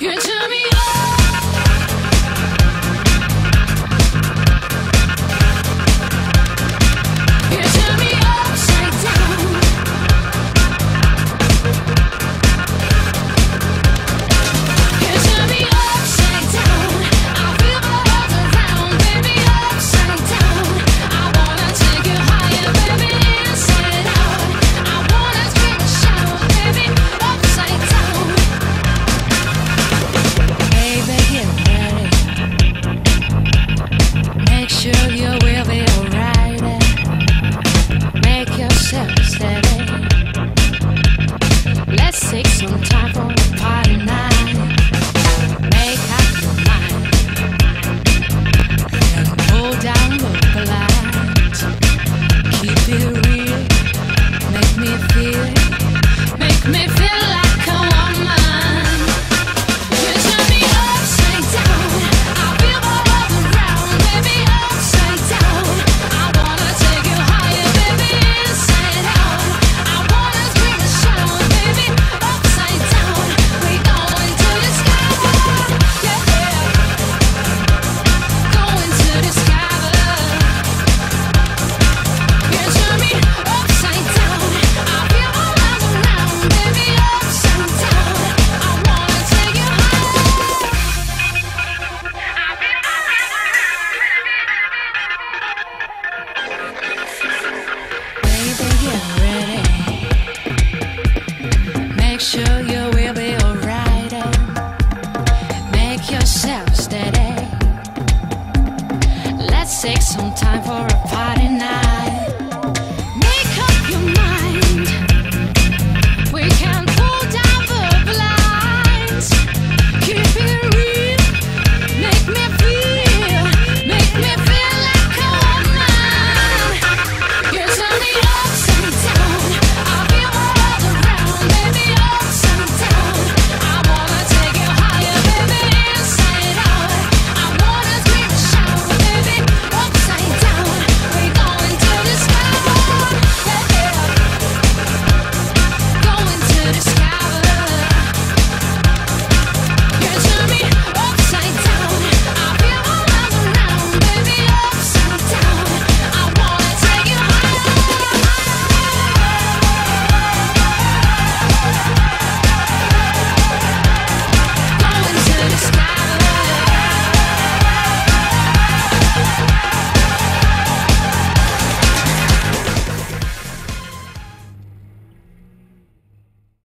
You're too- make sure you will be alright and make yourself steady. Let's take some time for a pause.